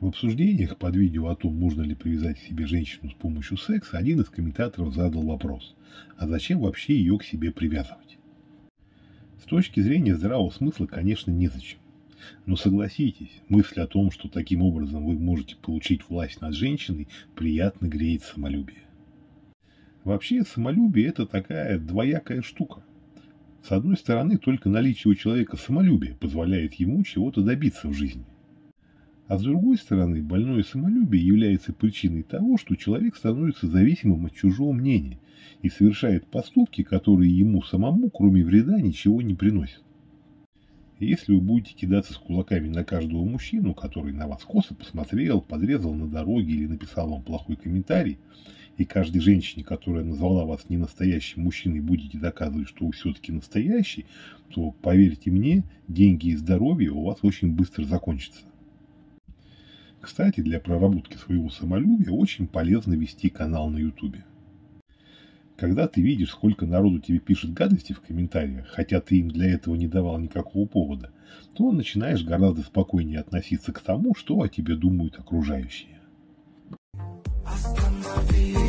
В обсуждениях под видео о том, можно ли привязать к себе женщину с помощью секса, один из комментаторов задал вопрос, а зачем вообще ее к себе привязывать? С точки зрения здравого смысла, конечно, незачем. Но согласитесь, мысль о том, что таким образом вы можете получить власть над женщиной, приятно греет самолюбие. Вообще, самолюбие – это такая двоякая штука. С одной стороны, только наличие у человека самолюбия позволяет ему чего-то добиться в жизни. А с другой стороны, больное самолюбие является причиной того, что человек становится зависимым от чужого мнения и совершает поступки, которые ему самому, кроме вреда, ничего не приносят. Если вы будете кидаться с кулаками на каждого мужчину, который на вас косо посмотрел, подрезал на дороге или написал вам плохой комментарий, и каждой женщине, которая назвала вас не настоящим мужчиной, будете доказывать, что вы все-таки настоящий, то, поверьте мне, деньги и здоровье у вас очень быстро закончатся. Кстати, для проработки своего самолюбия очень полезно вести канал на YouTube. Когда ты видишь, сколько народу тебе пишет гадости в комментариях, хотя ты им для этого не давал никакого повода, то начинаешь гораздо спокойнее относиться к тому, что о тебе думают окружающие. Останови